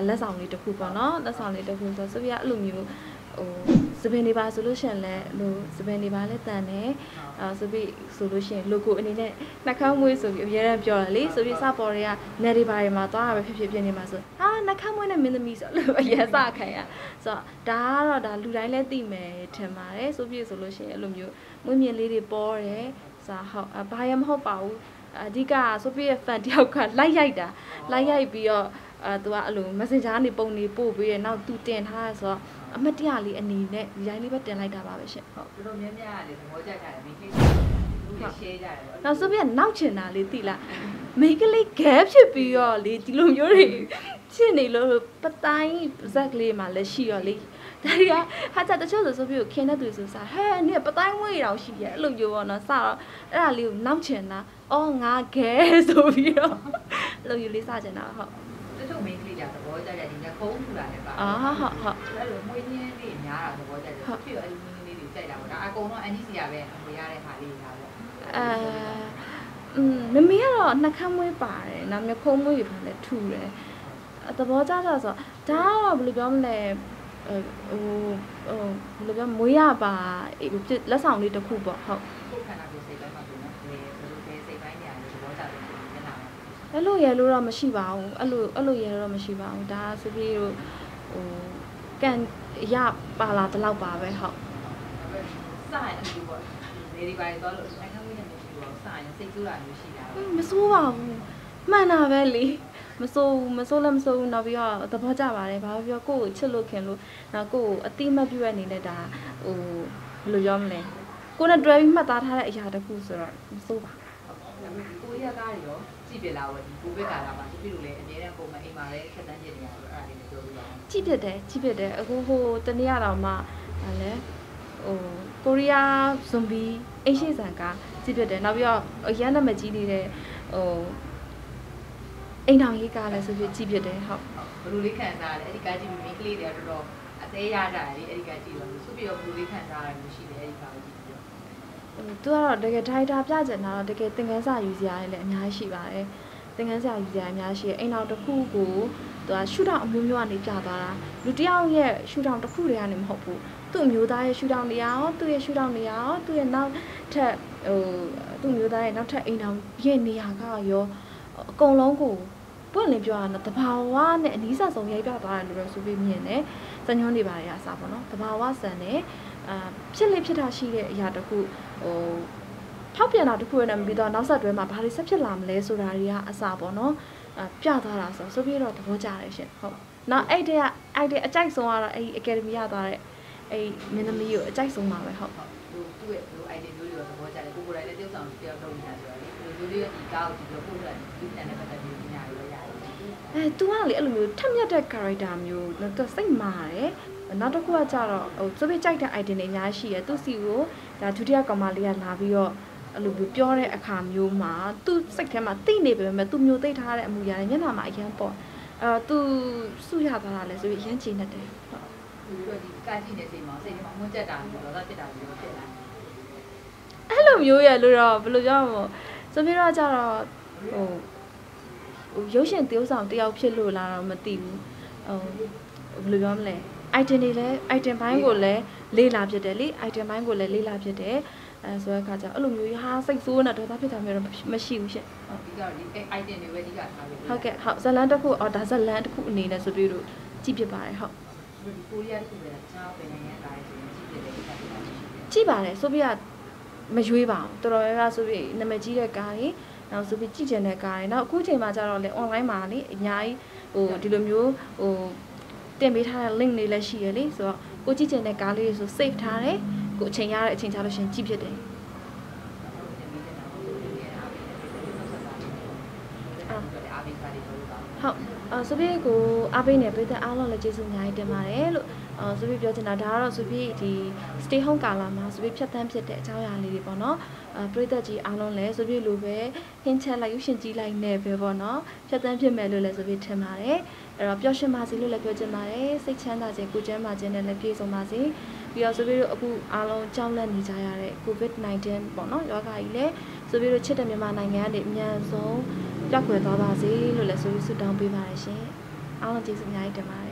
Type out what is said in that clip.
ကလက်ဆောင်လေးတစ်ခုပေါ့နော်လက်ဆောင်လေးတစ်ခုဆိုဆိုပြီးကအဲ့လိုမျိုးဟိုစပင်နေပါဆိုလို့ရှရင်လဲဟိုစပင်နေပါလဲတန်တယ်အာဆိုပြီးဆိုလို့ရှရင် logo အနေနဲ့နှာခေါင်းမွေးဆိုပြီးအများအားပြောတယ်လေဆိုပြီးစပေါ်တွေကနယ်ဒီပါတွေမှာသွားတာပဲဖြစ်ဖြစ်ဖြစ်နေမှာဆိုဟာနှာခေါင်းမွေးနဲ့မင်းသမီးဆိုလို့အရင်စခံရဆိုတော့ဒါကတော့ဒါလူတိုင်းလဲသိမယ်ထင်ပါတယ်ဆိုပြီးဆိုလို့ရှရင်အဲ့လိုမျိုးမွေးမြင့်လေးတွေပေါ်တယ်စားဟုတ်ဘာရမဟုတ်ပါဘူး အဓိကဆိုပြီးရဲ့ fan တယောက်ကလိုက်ရိုက်တာလိုက်ရိုက်ပြီးတော့အဲသူကအဲ့လို messenger ကနေပုံနေပို့ပြီးရနောက်သူတင်ထားရဆိုတော့အမတ်တရလေးအနေနဲ့ဒီတိုင်းလေးပဲတင်လိုက်တာပါပဲရှင်ဟုတ်တော်တော်များများလည်းသဘောကျကြတယ်မိကိစ္စလူတွေ share ကြတယ်ပေါ့နောက်ဆိုပြီးနောက်ချင်တာလေးသိလားမိန်းကလေး gap ဖြစ်ပြီးတော့လေဒီလိုမျိုးတွေချစ်နေလို့ပတိုင်းဇက်ကလေးမှလည်းရှိရောလေ ဒါတွေကဟာချတချို့ဆိုဆိုပြီးခင်းတဲ့သူဆိုစားဟဲ့နင်ပတိုင်းမွေးတောင်ရှိရဲ့အဲ့လိုမျိုးပေါ့နော်စတော့အဲ့ဒါလေးကိုနောက်ချင်တာအော်ငါ gap ဆိုပြီးတော့အဲ့လိုမျိုးလေးစချင်တာဟုတ်တချို့မိကိစ္စသဘောကျကြတယ်ညခုံးထူတာလည်းပါအာဟုတ်ဟုတ်အဲ့လိုမွေးညင်းလေးများတာသဘောကျတယ်ဖြစ်ရောအဲ့လိုမျိုးလေးတွေကြိုက်တာပေါ့ဒါအကုန်လုံးအန်ဒီစီရပဲအမွေရတဲ့ဟာလေးတွေဒါပေါ့အဲอืมမမေကတော့နှာခမ်းမွေးပါတယ်နောက်မျက်ခုံးမွေးပါလဲထူတယ်အသဘောကျတော့ဆိုဒါကတော့ဘယ်လိုပြောမလဲအဲ ဟိုဟိုဘယ်လိုပြောမွေးရပါအေးဖြစ်လက်ဆောင်လေးတစ်ခုပေါ့ဟုတ်ကိုယ်ခန္ဓာကိုယ်စိတ်ပိုင်းမှာဆိုတော့ဘယ်ဘယ်လိုပဲစိတ်ပိုင်းနေရတယ်သဘောကျတယ်မျက်နှာမှာအဲ့လိုရလို့တော့မရှိပါဘူးအဲ့လိုအဲ့လိုရတော့မရှိပါဘူးဒါဆိုပြီးတော့ဟိုကန်ရပါလာတလောက်ပါပဲဟုတ်စရင်အတူပေါ့နေဒီပိုင်းသွားလို့နိုင်ငံဝင်းနေမရှိဘူးစရင်စိတ်ဆိုးတာမျိုးရှိတာဟင်းမစိုးပါဘူးမှန်တာပဲလေ မစိုးဘူးမစိုးလည်းမစိုးဘူးနောက်ပြီးတော့သဘောကျပါတယ်ဘာလို့ပြောကိုယ့်ကိုချစ်လို့ခင်လို့နောက်ကိုယ့်ကိုအတိမတ်ပြည့်ရအနေနဲ့ဒါဟိုဘယ်လိုပြောမလဲကိုယ်နဲ့တွဲပြီးမှတ်သားထားတဲ့အရာတစ်ခုဆိုတော့မစိုးပါကိုရကားတွေရောကြည့်ပြလာပေါ့ဒီကိုဘက်ကလာပါသူပြလို့လည်းအများနဲ့ပုံမှန်အိမ်မှာပဲခက်တန်းကျင်နေရတယ်အဲ့ဒါလေးလည်းပြောပြပါဦးကြည့်ဖြစ်တယ်ကြည့်ဖြစ်တယ်အခုဟိုတနေ့ရတော့မှဗာလဲဟိုကိုရီးယားဇွန်ဘီအိရှိဆန်ကကြည့်ဖြစ်တယ်နောက်ပြီးတော့အရန်နမကြီးနေတဲ့ဟို အိမ်တော်ကြီးကလည်းဆိုပြီးကြည့်ဖြစ်တယ်ဟုတ်ဘလူလေးခံစားရတယ်အဲ့ဒီကားကြည့်ပြီးမိန်းကလေးတွေကတော်တော်အသေးရကြတယ်လေအဲ့ဒီကားကြည့်တော့သူပြရောဘလူလေးခံစားရတယ်မျိုးရှိတယ်အဲ့ဒီကားကိုကြည့်ပြီးတော့ဟိုသူကတော့တကယ်ထိုက်တာပြကျင်တာတော့တကယ်သင်ခန်းစာယူစရာတွေလည်းအများကြီးရှိပါတယ်သင်ခန်းစာယူစရာအများကြီးရှိတယ်အိမ်တော်တစ်ခုကိုသူကရှုထောင့်အမျိုးမျိုးကနေပြသွားတာလူတစ်ယောက်ရဲ့ရှုထောင့်တစ်ခုတည်းကနေမဟုတ်ဘူးသူ့အမျိုးသားရဲ့ရှုထောင့်တွေရောသူ့ရဲ့ရှုထောင့်တွေရောသူ့ရဲ့နောက်ထပ်ဟိုသူ့အမျိုးသားရဲ့နောက်ထပ်အိမ်တော်ရဲ့နေရာကရော အကုန်လုံးကိုပွင့်လင်းပြောရတော့တဘာဝနဲ့အနည်းဆက်ဆုံးရိုက်ပြသွားတယ်လို့တော့ဆိုပြီးမြင်တယ်။စံညွှန်းတွေပါရအစားပေါ့နော်။တဘာဝဆန်နဲ့အာဖြစ်လေဖြစ်တာရှိတဲ့အရာတစ်ခုဟိုထောက်ပြန်တာတစ်ခုနဲ့မပြီးတော့နောက်ဆက်တွဲမှာဘာတွေဆက်ဖြစ်လာမလဲဆိုတာတွေကအစားပေါ့နော်။အာပြသွားတာဆိုဆိုပြီးတော့သဘောကျတယ်ရှင်ဟုတ်။နောက်အဲ့တဲ့ကအဲ့တဲ့အကြိုက်ဆုံးကတော့အဲ့ဒီ academy ရသွားတဲ့အဲ့မင်းသမီးကိုအကြိုက်ဆုံးပါပဲဟုတ်ဟုတ်သူသူ့ရဲ့ဘလူ idea မျိုး တွေတော့သဘောကျတယ်ကိုကိုယ်တိုင်လည်းတယောက်ဆောင်တယောက်လုပ်နေတာဆိုတော့လေဘလူမျိုးလေးရဲ့ဒီကားကိုကြည့်ပြီးတော့ကိုယ်တိုင်ဒီတန်တဲ့ပတ်သက်ပြီးညာရရရတယ်အဲ तू ကလေအဲ့လိုမျိုးထက်မြက်တဲ့ character မျိုးတော့စိတ်မာတယ်နောက်တစ်ခုကကြတော့ဟိုသူပြကြိုက်တဲ့ item တွေအများကြီးရှိရယ်သူစီကိုဒါဒုတိယကောင်မလေးကလာပြီးတော့အဲ့လိုမျိုးပြောတဲ့အခါမျိုးမှာသူစိတ်ထဲမှာတိနေပေမဲ့သူမျိုးသိပ်ထားတဲ့အမူအရာတွေညနာမှာအရန်ပေါ့အဲသူစုရသွားတာလဲဆိုပြီးအရန်ချိန်နေတယ်ဟုတ်သူတို့ဒီကားကြည့်နေချိန်မှာစိတ်ထဲမှာမွန်းကျက်တာမျိုးတော့ဖြစ်တာမျိုးဖြစ်လာအဲ့ လိုမျိုးရယ်လို့တော့ဘယ်လိုပြောမလဲဆိုပြီးတော့ကြတော့ဟိုဟိုရုပ်ရှင်တယောက်ဆောင်တယောက်ဖြစ်လို့လားတော့မသိဘူးဟိုဘယ်လိုပြောမလဲ item တွေလည်း item ဘိုင်းကိုလည်းလေးလာဖြစ်တယ်လေ item ဘိုင်းကိုလည်းလေးလာဖြစ်တယ်အဲဆိုတဲ့အခါကျအဲ့လိုမျိုးဟာစိတ်ဆိုးနေတာဒေါသဖြစ်တာမျိုးတော့မရှိဘူးရှင့်ဟုတ်ဒီကတော့ဒီ item တွေပဲအဓိကထားပြီးဟုတ်ကဲ့ဟုတ်ဇလန်တစ်ခုအော်ဒါဇလန်တစ်ခုအနေနဲ့ဆိုပြီးတော့ကြည့်ဖြစ်ပါတယ်ဟုတ်ဒီကိုရီးယားတစ်ခုလည်းကျွန်တော်ပြင်နေတဲ့ကားတွေဆိုရင်ကြည့်ပြတယ်ဒီကားတွေရှိတယ်ကြည့်ပါတယ်ဆိုပြီးက မရွေးပါဘူးတော်တော်များများဆိုပြီးနာမည်ကြီးတဲ့ကားတွေနောက်ဆိုပြီးကြည့်ကျင်တဲ့ကားတွေနောက်အခုချိန်မှာကျတော့လေ online မှာလေအများကြီးဟိုဒီလိုမျိုးဟိုတင်ပေးထားတဲ့ link တွေလည်းရှိရလေဆိုတော့ကိုကြည့်ကျင်တဲ့ကားလေးတွေဆို save ထားတယ်ကိုအချိန်ရတဲ့အချိန်ချလို့ရှရင်ကြည့်ဖြစ်တယ်ဟုတ်အဲဆိုပြီးကိုအားပေးနေပြည်သက်အားလုံးလည်းကျေးဇူးအများကြီးတင်ပါတယ်လို့ အဲဆိုပြီးပြောချင်တာဒါကတော့ဆိုပြီးဒီ stay home ကာလမှာဆိုပြီးဖြတ်သန်းဖြစ်တဲ့အကြောင်းအရာလေးတွေပေါ့နော်အဲပြည်သက်ကြီးအားလုံးလည်းဆိုပြီးလိုပဲဟင်းချက်လိုက်ရုပ်ရှင်ကြည့်လိုက်နေပဲပေါ့နော်ဖြတ်သန်းဖြစ်မယ်လို့လည်းဆိုပြီးထင်ပါတယ်အဲ့တော့ပျော်ရွှင်ပါစေလို့လည်းပြောချင်ပါတယ်စိတ်ချမ်းသာခြင်းကိုယ်ကျန်းမာခြင်းနဲ့လည်းပြည့်စုံပါစေပြီးတော့ဆိုပြီးတော့အခုအားလုံးကြောက်လန့်နေကြရတဲ့ COVID-19 ပေါ့နော်ယောဂါကြီးလည်းဆိုပြီးတော့ချစ်တဲ့မြန်မာနိုင်ငံကနေအမြန်ဆုံးပြောက်ွယ်သွားပါစေလို့လည်းဆိုပြီးဆုတောင်းပေးပါတယ်ရှင်အားလုံးကျေးဇူးအများကြီးတင်ပါတယ်